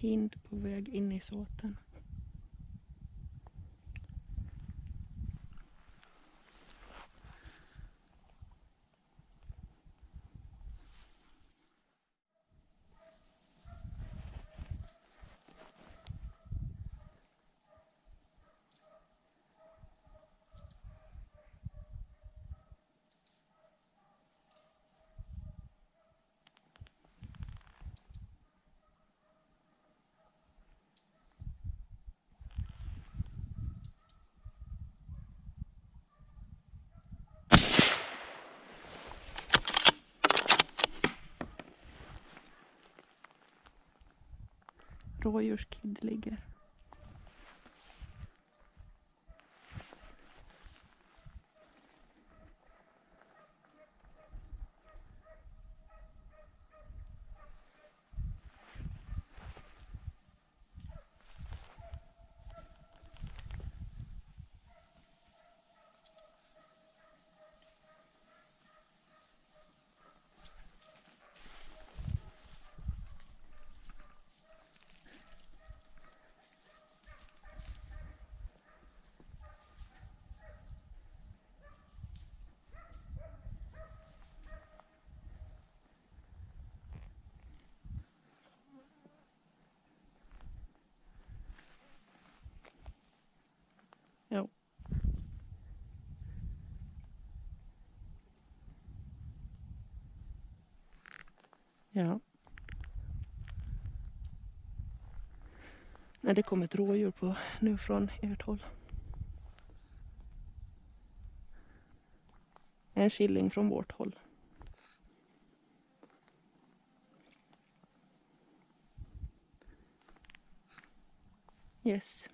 hind på väg in i såten. Rådjurskid ligger. Ja. Nej, det kom ett rådjur på nu från ert håll. En killing från vårt håll. Yes.